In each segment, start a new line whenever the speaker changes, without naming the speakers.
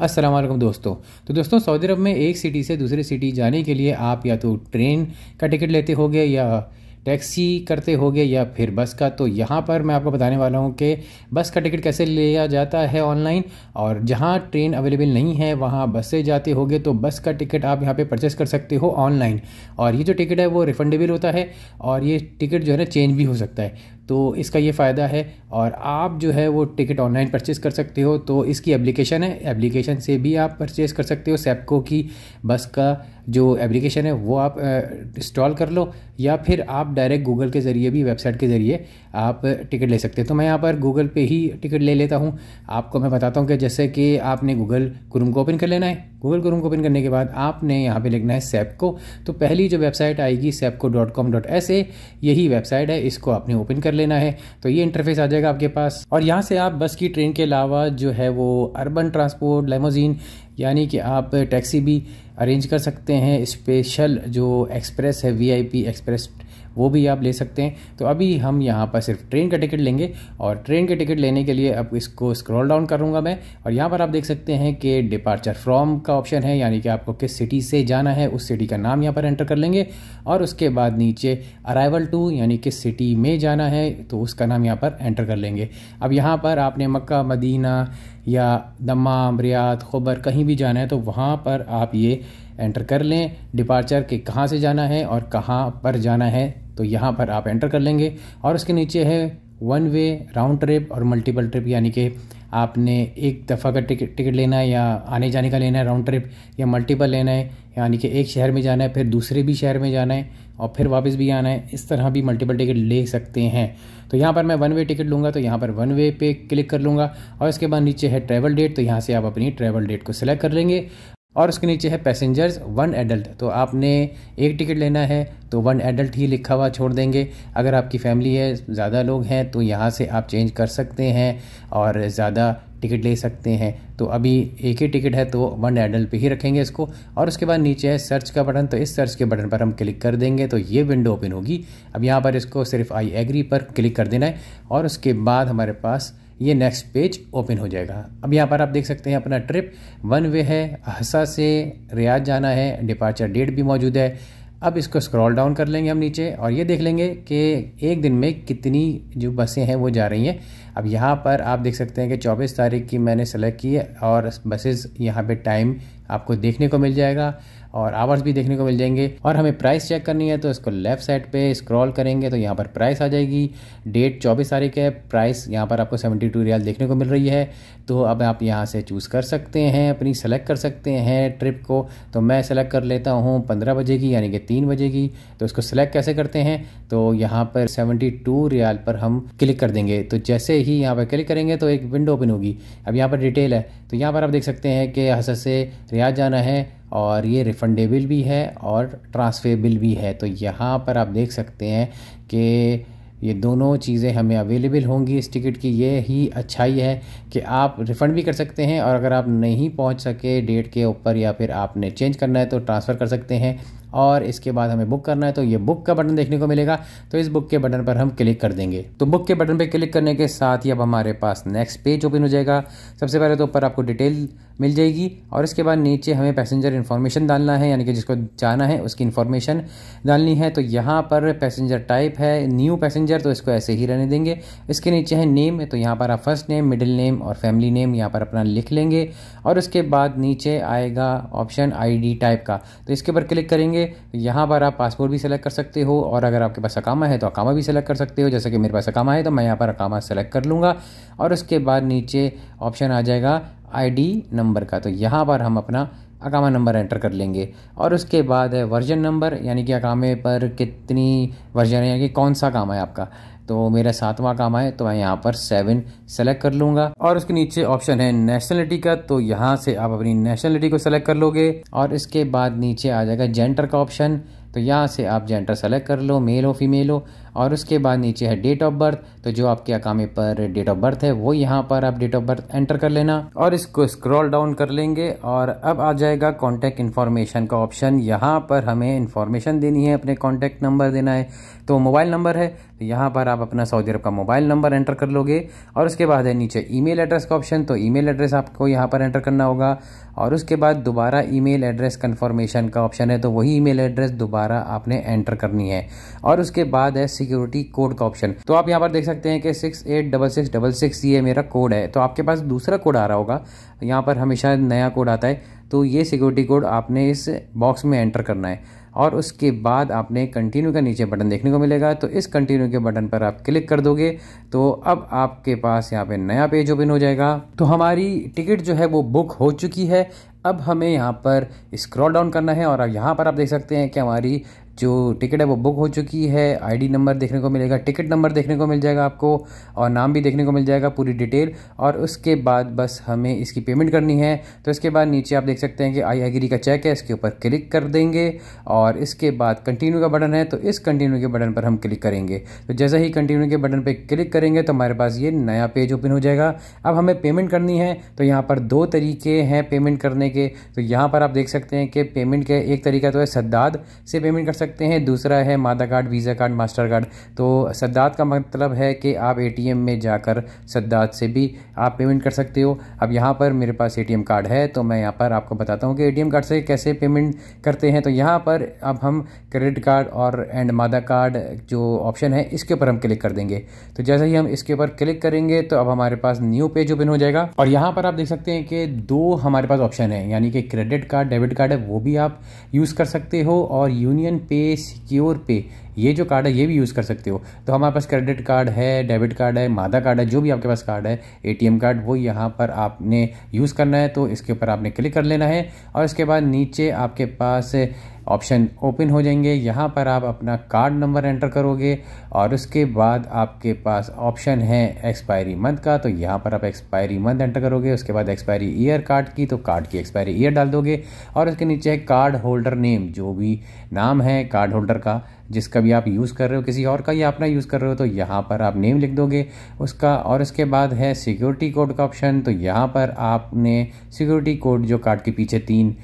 अस्सलाम वालेकुम दोस्तों। तो दोस्तों, सऊदी अरब में एक सिटी से दूसरी सिटी जाने के लिए आप या तो ट्रेन का टिकट लेते होगे या टैक्सी करते होगे या फिर बस का। तो यहाँ पर मैं आपको बताने वाला हूँ कि बस का टिकट कैसे लिया जाता है ऑनलाइन और जहाँ ट्रेन अवेलेबल नहीं है, वहाँ बस से जाते होगे तो बस का टिकट आप यहाँ पे परचेस कर सकते हो ऑनलाइन और ये जो टिकट है, वो रिफंडेबल होता है और ये टिकट जो है ना चेंज भी हो सकता है। तो इसका ये फ़ायदा है और आप जो है वो टिकट ऑनलाइन परचेस कर सकते हो तो इसकी एप्लीकेशन है। एप्लीकेशन से भी आप परचेस कर सकते हो। सेप्को की बस का जो एप्लीकेशन है, वो आप इंस्टॉल कर लो या फिर आप डायरेक्ट गूगल के ज़रिए भी वेबसाइट के ज़रिए आप टिकट ले सकते हैं। तो मैं यहाँ पर गूगल पे ही टिकट ले लेता हूँ। आपको मैं बताता हूँ कि जैसे कि आपने गूगल क्रोम को ओपन कर लेना है। गूगल क्रोम को ओपन करने के बाद आपने यहाँ पे लिखना है सेप्को तो पहली जो वेबसाइट आएगी Sepco dot com dot S A यही वेबसाइट है। इसको आपने ओपन कर लेना है तो ये इंटरफेस आ जाएगा आपके पास। और यहाँ से आप बस की ट्रेन के अलावा जो है वो अर्बन ट्रांसपोर्ट लेमोजीन यानी कि आप टैक्सी भी अरेंज कर सकते हैं स्पेशल जो एक्सप्रेस है वीआईपी एक्सप्रेस, वो भी आप ले सकते हैं। तो अभी हम यहाँ पर सिर्फ़ ट्रेन का टिकट लेंगे और ट्रेन के टिकट लेने के लिए अब इसको स्क्रॉल डाउन करूँगा मैं और यहाँ पर आप देख सकते हैं कि डिपार्चर फ्रॉम का ऑप्शन है, यानी कि आपको किस सिटी से जाना है, उस सिटी का नाम यहाँ पर एंटर कर लेंगे और उसके बाद नीचे अराइवल टू यानी किस सिटी में जाना है तो उसका नाम यहाँ पर एंटर कर लेंगे। अब यहाँ पर आपने मक्का, मदीना या दमाम रियाद, खबर कहीं भी जाना है तो वहाँ पर आप ये एंटर कर लें डिपार्चर के कहाँ से जाना है और कहाँ पर जाना है तो यहाँ पर आप एंटर कर लेंगे। और उसके नीचे है वन वे राउंड ट्रिप और मल्टीपल ट्रिप यानी कि आपने एक दफ़ा का टिकट टिकट लेना है या आने जाने का लेना है राउंड ट्रिप या मल्टीपल लेना है, यानी कि एक शहर में जाना है, फिर दूसरे भी शहर में जाना है और फिर वापस भी आना है, इस तरह भी मल्टीपल टिकट ले सकते हैं। तो यहाँ पर मैं वन वे टिकट लूँगा तो यहाँ पर वन वे पे क्लिक कर लूँगा और इसके बाद नीचे है ट्रैवल डेट तो यहाँ से आप अपनी ट्रैवल डेट को सिलेक्ट कर लेंगे। और उसके नीचे है पैसेंजर्स वन एडल्ट तो आपने एक टिकट लेना है तो वन एडल्ट ही लिखा हुआ छोड़ देंगे। अगर आपकी फैमिली है, ज़्यादा लोग हैं तो यहाँ से आप चेंज कर सकते हैं और ज़्यादा टिकट ले सकते हैं। तो अभी एक ही टिकट है तो वन एडल्ट पे ही रखेंगे इसको। और उसके बाद नीचे है सर्च का बटन तो इस सर्च के बटन पर हम क्लिक कर देंगे तो ये विंडो ओपन होगी। अब यहाँ पर इसको सिर्फ़ आई एग्री पर क्लिक कर देना है। और उसके बाद हमारे पास ये नेक्स्ट पेज ओपन हो जाएगा। अब यहाँ पर आप देख सकते हैं अपना ट्रिप वन वे है, हसा से रियाज जाना है डिपार्चर डेट भी मौजूद है। अब इसको स्क्रॉल डाउन कर लेंगे हम नीचे और ये देख लेंगे कि एक दिन में कितनी जो बसें हैं वो जा रही हैं। अब यहाँ पर आप देख सकते हैं कि 24 तारीख की मैंने सेलेक्ट की है और बसेस यहाँ पे टाइम आपको देखने को मिल जाएगा और आवर्स भी देखने को मिल जाएँगे। और हमें प्राइस चेक करनी है तो इसको लेफ़्ट साइड पे स्क्रॉल करेंगे तो यहाँ पर प्राइस आ जाएगी। डेट चौबीस तारीख है प्राइस यहाँ पर आपको सेवेंटी टू रियाल देखने को मिल रही है। तो अब आप यहाँ से चूज़ कर सकते हैं, अपनी सेलेक्ट कर सकते हैं ट्रिप को। तो मैं सेलेक्ट कर लेता हूँ पंद्रह बजे की यानी कि तीन बजे की। तो इसको सेलेक्ट कैसे करते हैं? तो यहाँ पर सेवेंटी टू रियाल पर हम क्लिक कर देंगे। तो जैसे ही यहाँ पर क्लिक करेंगे तो एक विंडो ओपन होगी। अब यहाँ पर डिटेल है। तो यहाँ पर आप देख सकते हैं कि हसद से रियाज जाना है और ये रिफ़ंडेबल भी है और ट्रांसफेबल भी है। तो यहाँ पर आप देख सकते हैं कि ये दोनों चीज़ें हमें अवेलेबल होंगी इस टिकट की। ये ही अच्छाई है कि आप रिफ़ंड भी कर सकते हैं और अगर आप नहीं पहुँच सके डेट के ऊपर या फिर आपने चेंज करना है तो ट्रांसफ़र कर सकते हैं और इसके बाद हमें बुक करना है तो ये बुक का बटन देखने को मिलेगा। तो इस बुक के बटन पर हम क्लिक कर देंगे। तो बुक के बटन पर क्लिक करने के साथ ही अब हमारे पास नेक्स्ट पेज ओपन हो जाएगा। सबसे पहले तो ऊपर आपको डिटेल मिल जाएगी। और इसके बाद नीचे हमें पैसेंजर इन्फॉर्मेशन डालना है, यानी कि जिसको जाना है उसकी इन्फॉर्मेशन डालनी है। तो यहाँ पर पैसेंजर टाइप है न्यू पैसेंजर तो इसको ऐसे ही रहने देंगे। इसके नीचे है नेम तो यहाँ पर आप फ़र्स्ट नेम मिडिल नेम और फैमिली नेम यहाँ पर अपना लिख लेंगे। और उसके बाद नीचे आएगा ऑप्शन आईडी टाइप का। तो इसके ऊपर क्लिक करेंगे तो यहाँ पर आप पासपोर्ट भी सिलेक्ट कर सकते हो। और अगर आपके पास अकामा है तो अकामा भी सिलेक्ट कर सकते हो। जैसे कि मेरे पास अकामा है तो मैं यहाँ पर अकामा सेलेक्ट कर लूँगा। और उसके बाद नीचे ऑप्शन आ जाएगा आईडी नंबर का। तो यहाँ पर हम अपना अकामा नंबर एंटर कर लेंगे। और उसके बाद है वर्जन नंबर यानी कि अकामे पर कितनी वर्जन है, यानी कि कौन सा काम है आपका? तो मेरा सातवां काम है तो मैं यहाँ पर सेवन सेलेक्ट कर लूँगा। और उसके नीचे ऑप्शन है नेशनलिटी का तो यहाँ से आप अपनी नेशनलिटी को सेलेक्ट कर लोगे। और इसके बाद नीचे आ जाएगा जेंटर का ऑप्शन तो यहाँ से आप जेंटर सेलेक्ट कर लो मेल हो फीमेल हो। और उसके बाद नीचे है डेट ऑफ़ बर्थ तो जो आपके अकामे पर डेट ऑफ़ बर्थ है, वो यहाँ पर आप डेट ऑफ़ बर्थ एंटर कर लेना और इसको स्क्रॉल डाउन कर लेंगे और अब आ जाएगा कॉन्टैक्ट इन्फॉर्मेशन का ऑप्शन यहाँ पर हमें इन्फॉर्मेशन देनी है, अपने कॉन्टैक्ट नंबर देना है। तो मोबाइल नंबर है तो यहाँ पर आप अपना सऊदी अरब का मोबाइल नंबर एंटर कर लोगे और उसके बाद है नीचे ईमेल एड्रेस का ऑप्शन तो ईमेल एड्रेस आपको यहाँ पर एंटर करना होगा और उसके बाद दोबारा ईमेल एड्रेस कन्फर्मेशन का ऑप्शन है तो वही ईमेल एड्रेस दोबारा आपने एंटर करनी है। और उसके बाद है सिक्योरिटी कोड का ऑप्शन। तो आप यहाँ पर देख सकते हैं कि six eight double six double six ये मेरा कोड है। तो आपके पास दूसरा कोड आ रहा होगा। यहाँ पर हमेशा नया कोड आता है। तो ये सिक्योरिटी कोड आपने इस बॉक्स में एंटर करना है। और उसके बाद आपने कंटिन्यू का नीचे बटन देखने को मिलेगा। तो इस कंटिन्यू के बटन पर आप क्लिक कर दोगे। तो अब आपके पास यहाँ पे नया पेज ओपन हो जाएगा। तो हमारी टिकट जो है वो बुक हो चुकी है। अब हमें यहाँ पर स्क्रॉल डाउन करना है। और यहाँ पर आप देख सकते हैं कि हमारी जो टिकट है वो बुक हो चुकी है आईडी नंबर देखने को मिलेगा टिकट नंबर देखने को मिल जाएगा आपको और नाम भी देखने को मिल जाएगा पूरी डिटेल और उसके बाद बस हमें इसकी पेमेंट करनी है। तो इसके बाद नीचे आप देख सकते हैं कि आई एग्री का चेक है, इसके ऊपर क्लिक कर देंगे और इसके बाद कंटिन्यू का बटन है तो इस कंटिन्यू के बटन पर हम क्लिक करेंगे। तो जैसे ही कंटिन्यू के बटन पर क्लिक करेंगे तो हमारे पास ये नया पेज ओपन हो जाएगा। अब हमें पेमेंट करनी है तो यहाँ पर दो तरीके हैं पेमेंट करने के। तो यहाँ पर आप देख सकते हैं कि पेमेंट के एक तरीका तो है, सद्दाद से पेमेंट कर सकते हैं। दूसरा है Mada card, Visa card, Mastercard. तो सद्दात का मतलब है कि आप एटीएम में जाकर सद्दात से भी आप पेमेंट कर सकते हो। अब यहाँ पर मेरे पास एटीएम कार्ड है तो मैं यहाँ पर आपको बताता हूँ कि एटीएम कार्ड से कैसे पेमेंट करते हैं। तो यहाँ पर अब हम क्रेडिट कार्ड और एंड मादा कार्ड जो ऑप्शन है, इसके ऊपर हम क्लिक कर देंगे। तो जैसे ही हम इसके ऊपर क्लिक करेंगे तो अब हमारे पास न्यू पेज ओपन हो जाएगा। और यहाँ पर आप देख सकते हैं कि दो हमारे पास ऑप्शन है, यानी कि क्रेडिट कार्ड डेबिट कार्ड है, वो भी आप यूज़ कर सकते हो। और यूनियन पे सिक्योर पे, ये जो कार्ड है, ये भी यूज़ कर सकते हो। तो हमारे पास क्रेडिट कार्ड है डेबिट कार्ड है मादा कार्ड है, जो भी आपके पास कार्ड है एटीएम कार्ड वो यहाँ पर आपने यूज़ करना है तो इसके ऊपर आपने क्लिक कर लेना है। और इसके बाद नीचे आपके पास ऑप्शन ओपन हो जाएँगे। यहाँ पर आप अपना कार्ड नंबर एंटर करोगे और उसके बाद आपके पास ऑप्शन है एक्सपायरी मंथ का तो यहाँ पर आप एक्सपायरी मंथ एंटर करोगे, उसके बाद एक्सपायरी ईयर कार्ड की तो कार्ड की एक्सपायरी ईयर डाल दोगे और उसके नीचे है कार्ड होल्डर नेम, जो भी नाम है कार्ड होल्डर का, जिसका भी आप यूज़ कर रहे हो, किसी और का या अपना यूज़ कर रहे हो तो यहाँ पर आप नेम लिख दोगे उसका। और उसके बाद है सिक्योरिटी कोड का ऑप्शन तो यहाँ पर आपने सिक्योरिटी कोड जो कार्ड के पीछे तीन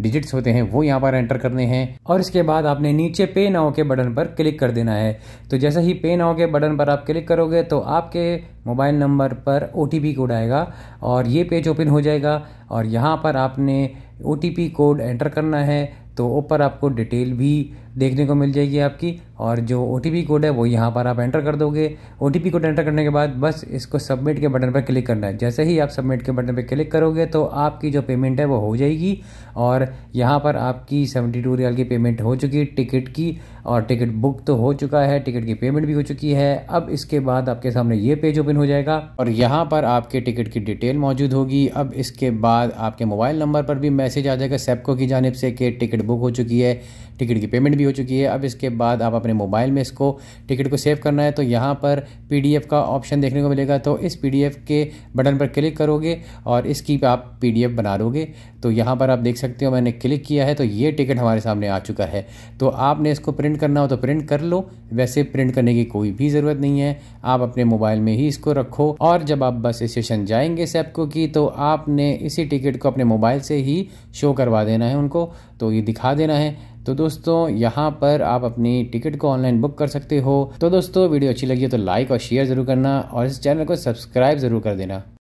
डिजिट्स होते हैं, वो यहाँ पर एंटर करने हैं और इसके बाद आपने नीचे पे नाउ के बटन पर क्लिक कर देना है। तो जैसे ही पे नाउ के बटन पर आप क्लिक करोगे तो आपके मोबाइल नंबर पर ओटीपी कोड आएगा और ये पेज ओपन हो जाएगा और यहाँ पर आपने ओटीपी कोड एंटर करना है। तो ऊपर आपको डिटेल भी देखने को मिल जाएगी आपकी, और जो ओटीपी कोड है वो यहाँ पर आप एंटर कर दोगे। ओटीपी कोड एंटर करने के बाद बस इसको सबमिट के बटन पर क्लिक करना है। जैसे ही आप सबमिट के बटन पर क्लिक करोगे तो आपकी जो पेमेंट है वो हो जाएगी, और यहाँ पर आपकी सेवेंटी टू रियाल की पेमेंट हो चुकी है टिकट की, और टिकट बुक तो हो चुका है टिकट की पेमेंट भी हो चुकी है। अब इसके बाद आपके सामने ये पेज ओपन हो जाएगा, और यहाँ पर आपके टिकट की डिटेल मौजूद होगी। अब इसके बाद आपके मोबाइल नंबर पर भी मैसेज आ जाएगा सेपको की जानब से कि टिकट बुक हो चुकी है, टिकट की पेमेंट भी हो चुकी है। अब इसके बाद आप अपने मोबाइल में इसको टिकट को सेव करना है तो यहाँ पर पीडीएफ का ऑप्शन देखने को मिलेगा। तो इस पीडीएफ के बटन पर क्लिक करोगे और इसकी आप पीडीएफ बना लोगे। तो यहाँ पर आप देख सकते हो मैंने क्लिक किया है तो ये टिकट हमारे सामने आ चुका है। तो आपने इसको प्रिंट करना हो तो प्रिंट कर लो। वैसे प्रिंट करने की कोई भी ज़रूरत नहीं है। आप अपने मोबाइल में ही इसको रखो और जब आप बस स्टेशन जाएँगे सेप्को की तो आपने इसी टिकट को अपने मोबाइल से ही शो करवा देना है उनको। तो ये दिखा देना है। तो दोस्तों, यहाँ पर आप अपनी टिकट को ऑनलाइन बुक कर सकते हो। तो दोस्तों, वीडियो अच्छी लगी है तो लाइक और शेयर ज़रूर करना और इस चैनल को सब्सक्राइब ज़रूर कर देना।